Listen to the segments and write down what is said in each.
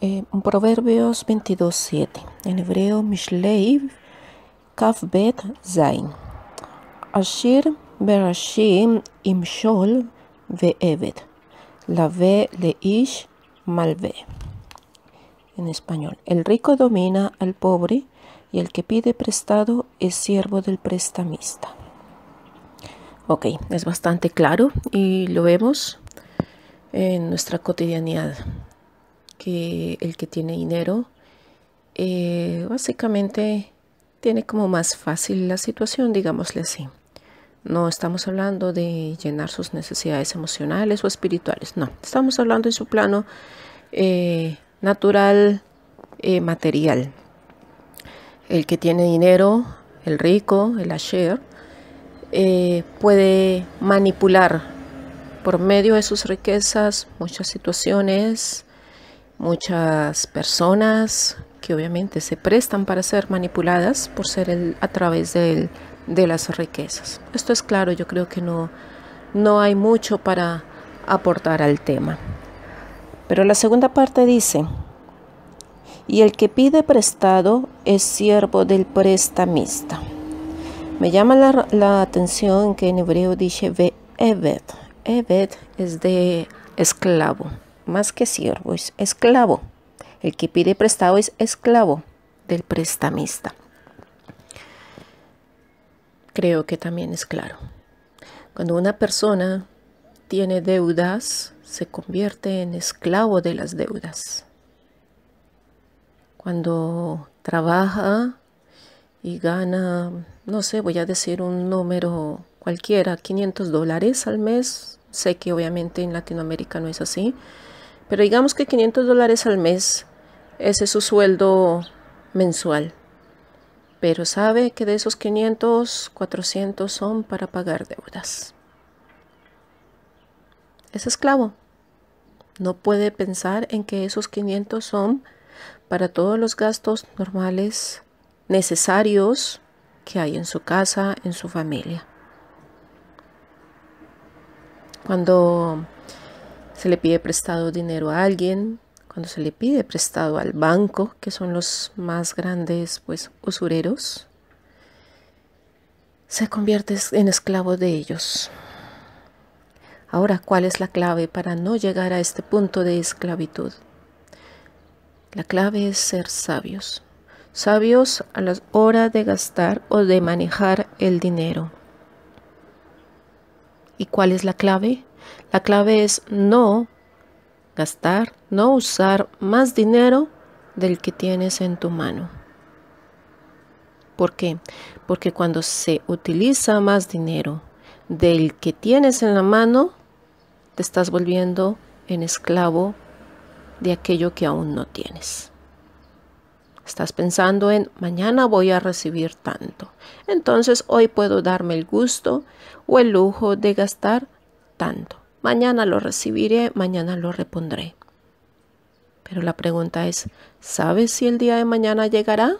eh, Proverbios 22.7. En hebreo, Mishleiv Kafbet Zain. Ashir Berashim Imshol Ve'eved. La ve leish malve. En español, el rico domina al pobre y el que pide prestado es siervo del prestamista. Ok, es bastante claro y lo vemos en nuestra cotidianidad que el que tiene dinero eh, básicamente tiene como más fácil la situación, digámosle así. No estamos hablando de llenar sus necesidades emocionales o espirituales, no. Estamos hablando de su plano eh, natural, eh, material. El que tiene dinero, el rico, el asher, puede manipular por medio de sus riquezas muchas situaciones, muchas personas que obviamente se prestan para ser manipuladas por ser el, a través de, las riquezas. Esto es claro, yo creo que no, no hay mucho para aportar al tema. Pero la segunda parte dice, y el que pide prestado es siervo del prestamista. Me llama la, la atención que en hebreo dice ve evet. Evet es de esclavo más que siervo, es esclavo. El que pide prestado es esclavo del prestamista. Creo que también es claro. Cuando una persona tiene deudas, se convierte en esclavo de las deudas. Cuando trabaja y gana, no sé, voy a decir un número cualquiera, 500 dólares al mes, sé que obviamente en Latinoamérica no es así, pero digamos que 500 dólares al mes, ese es su sueldo mensual. Pero sabe que de esos 500, 400 son para pagar deudas. Es esclavo. No puede pensar en que esos 500 son para todos los gastos normales necesarios que hay en su casa, en su familia. Cuando se le pide prestado dinero a alguien, cuando se le pide prestado al banco, que son los más grandes pues usureros, se convierte en esclavo de ellos. Ahora, ¿cuál es la clave para no llegar a este punto de esclavitud? La clave es ser sabios. Sabios a la hora de gastar o de manejar el dinero. ¿Y cuál es la clave? La clave es no gastar, no usar más dinero del que tienes en tu mano. ¿Por qué? Porque cuando se utiliza más dinero del que tienes en la mano, te estás volviendo en esclavo de aquello que aún no tienes. Estás pensando en mañana voy a recibir tanto. Entonces hoy puedo darme el gusto o el lujo de gastar tanto. Mañana lo recibiré, mañana lo repondré. Pero la pregunta es, ¿sabes si el día de mañana llegará?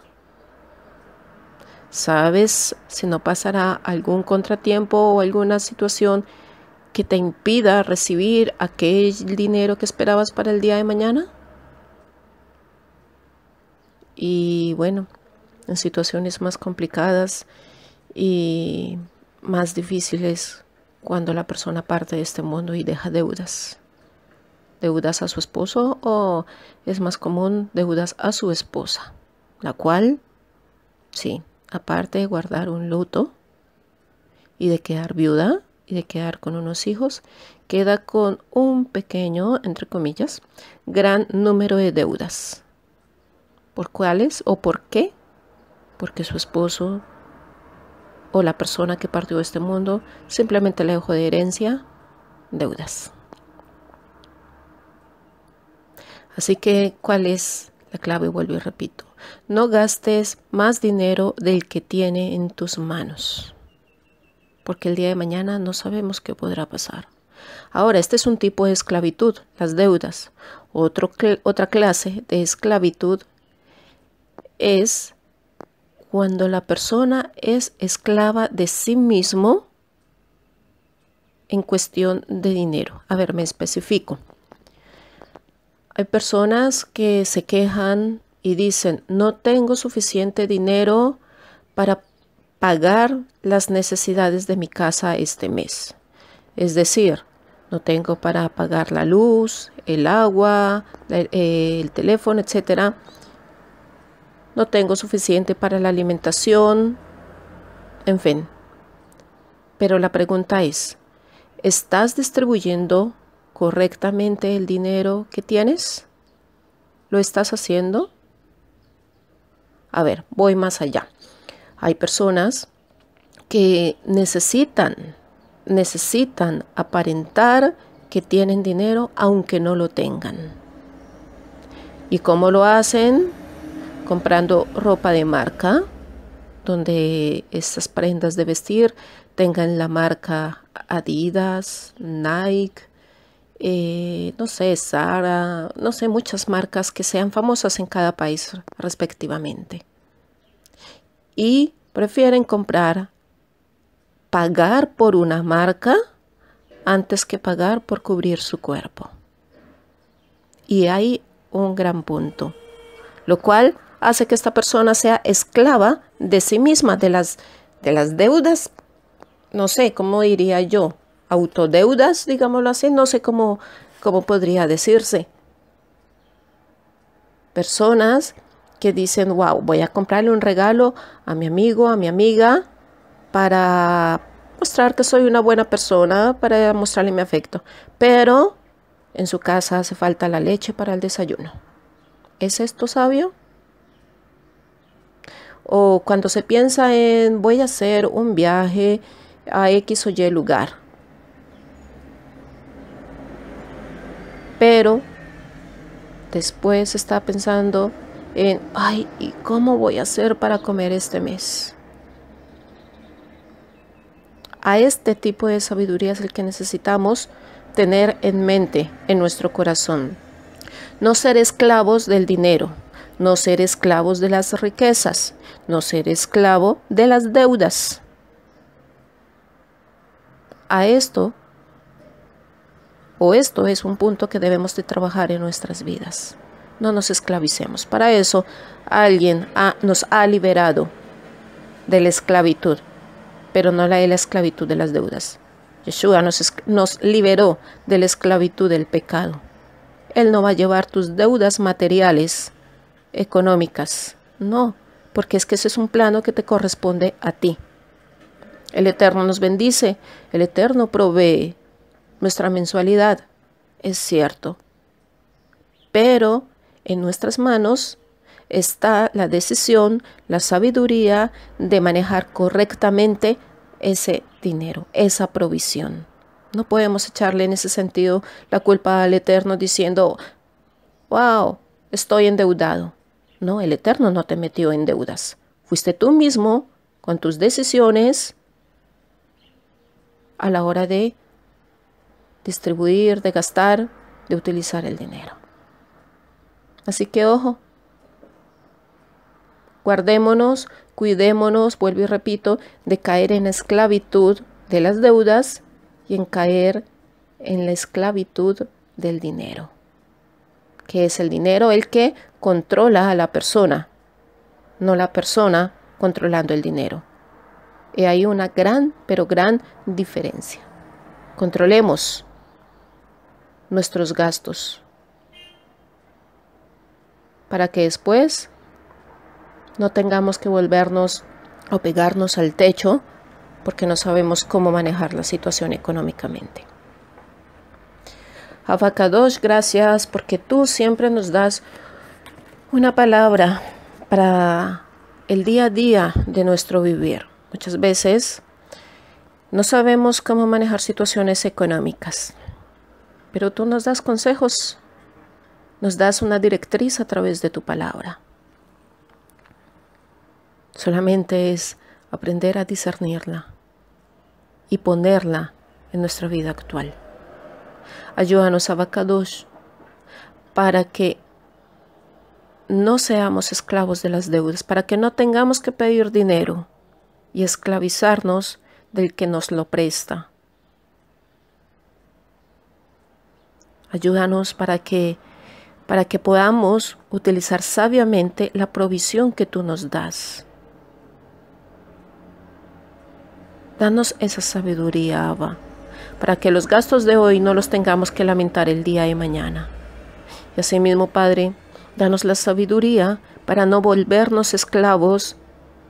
¿Sabes si no pasará algún contratiempo o alguna situación que te impida recibir aquel dinero que esperabas para el día de mañana? Y bueno, en situaciones más complicadas y más difíciles cuando la persona parte de este mundo y deja deudas. Deudas a su esposo o es más común deudas a su esposa, la cual, sí, aparte de guardar un luto y de quedar viuda y de quedar con unos hijos, queda con un pequeño, entre comillas, gran número de deudas. ¿Por cuáles o por qué? Porque su esposo o la persona que partió de este mundo simplemente le dejó de herencia deudas. Así que, ¿cuál es la clave? Vuelvo y repito. No gastes más dinero del que tiene en tus manos, porque el día de mañana no sabemos qué podrá pasar. Ahora, este es un tipo de esclavitud, las deudas. otra clase de esclavitud es cuando la persona es esclava de sí mismo en cuestión de dinero. A ver, me especifico. Hay personas que se quejan y dicen, no tengo suficiente dinero para pagar las necesidades de mi casa este mes. Es decir, no tengo para pagar la luz, el agua, eh, el teléfono, etc. No tengo suficiente para la alimentación, en fin. Pero la pregunta es, ¿estás distribuyendo correctamente el dinero que tienes? ¿Lo estás haciendo? A ver, voy más allá. Hay personas que necesitan, necesitan aparentar que tienen dinero aunque no lo tengan. ¿Y cómo lo hacen? Comprando ropa de marca, donde estas prendas de vestir tengan la marca Adidas, Nike, eh, no sé, Zara, no sé, muchas marcas que sean famosas en cada país respectivamente. Y prefieren comprar, pagar por una marca antes que pagar por cubrir su cuerpo. Y hay un gran punto, lo cual hace que esta persona sea esclava de sí misma, de las, de las deudas, no sé, ¿cómo diría yo? Autodeudas, digámoslo así, no sé cómo, cómo podría decirse. Personas que dicen, wow, voy a comprarle un regalo a mi amigo, a mi amiga, para mostrar que soy una buena persona, para mostrarle mi afecto. Pero en su casa hace falta la leche para el desayuno. ¿Es esto sabio? O cuando se piensa en voy a hacer un viaje a X o Y lugar. Pero después está pensando en, ay, ¿y cómo voy a hacer para comer este mes? A este tipo de sabiduría es el que necesitamos tener en mente, en nuestro corazón. No ser esclavos del dinero, no ser esclavos de las riquezas, no ser esclavo de las deudas. A esto, o esto es un punto que debemos de trabajar en nuestras vidas. No nos esclavicemos. Para eso alguien nos ha liberado de la esclavitud pero no la, la esclavitud de las deudas. Yeshua nos liberó de la esclavitud del pecado. Él no va a llevar tus deudas materiales, económicas. No, porque es que ese es un plano que te corresponde a ti. El Eterno nos bendice, el Eterno provee nuestra mensualidad, es cierto. Pero en nuestras manos está la decisión, la sabiduría de manejar correctamente ese dinero, esa provisión. No podemos echarle en ese sentido la culpa al Eterno diciendo, wow, estoy endeudado. No, el Eterno no te metió en deudas. Fuiste tú mismo con tus decisiones a la hora de distribuir, de gastar, de utilizar el dinero. Así que ojo, Guardémonos, cuidémonos, vuelvo y repito, de caer en esclavitud de las deudas y en caer en la esclavitud del dinero. que es el dinero? El que controla a la persona, no la persona controlando el dinero. Y hay una gran, pero gran diferencia. Controlemos nuestros gastos para que después no tengamos que volvernos o pegarnos al techo porque no sabemos cómo manejar la situación económicamente. Abacados, gracias porque tú siempre nos das una palabra para el día a día de nuestro vivir. Muchas veces no sabemos cómo manejar situaciones económicas, pero tú nos das consejos, nos das una directriz a través de tu palabra. Solamente es aprender a discernirla y ponerla en nuestra vida actual. Ayúdanos, Abacadosh, para que no seamos esclavos de las deudas, para que no tengamos que pedir dinero y esclavizarnos del que nos lo presta. Ayúdanos para que para que podamos utilizar sabiamente la provisión que tú nos das. Danos esa sabiduría, Abba, para que los gastos de hoy no los tengamos que lamentar el día de mañana. Y asimismo, Padre, danos la sabiduría para no volvernos esclavos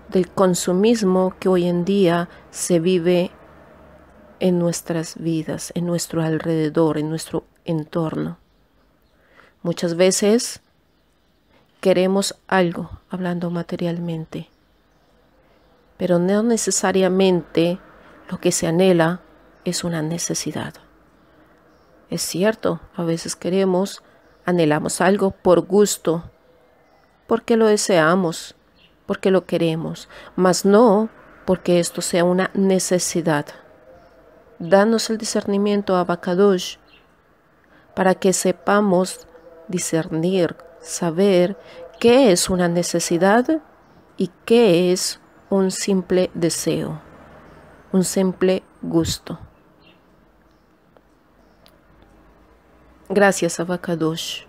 del consumismo que hoy en día se vive en nuestras vidas, en nuestro alrededor, en nuestro entorno. Muchas veces queremos algo, hablando materialmente, pero no necesariamente lo que se anhela es una necesidad. Es cierto, a veces queremos, anhelamos algo por gusto, porque lo deseamos, porque lo queremos, mas no porque esto sea una necesidad. Danos el discernimiento a Bakadosh para que sepamos discernir, saber qué es una necesidad y qué es un simple deseo, un simple gusto. Gracias, Abacadosh.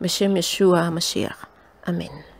Beshem Yeshua Mashiach. Amén.